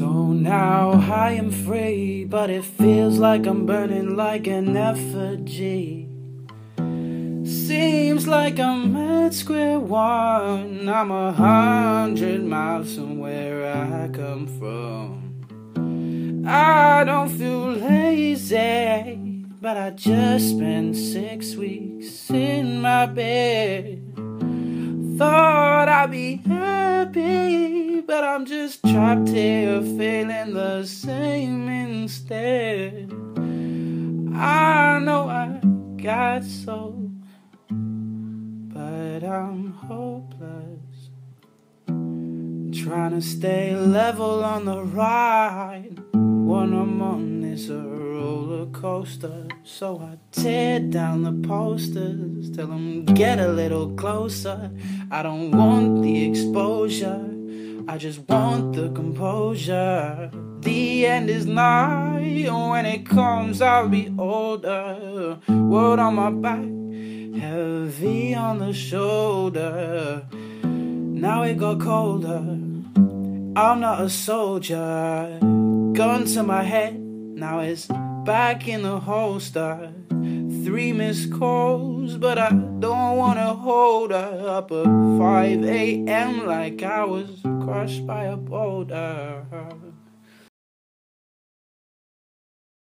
So now I am free, but it feels like I'm burning like an effigy. Seems like I'm at square one. I'm a hundred miles from where I come from. I don't feel lazy, but I just spent six weeks in my bed. Thought I'd be happy, but I'm just trapped here feeling the same instead. I know I got soul, but I'm hopeless. Trying to stay level on the ride. What I'm on is a roller coaster. So I tear down the posters, tell them get a little closer. I don't want the exposure, I just want the composure. The end is nigh, when it comes, I'll be older. World on my back, heavy on the shoulder. Now it got colder. I'm not a soldier. Gun to my head, now it's back in the holster. Three missed calls, but I don't wanna hold her up at 5 a.m. like I was crushed by a boulder.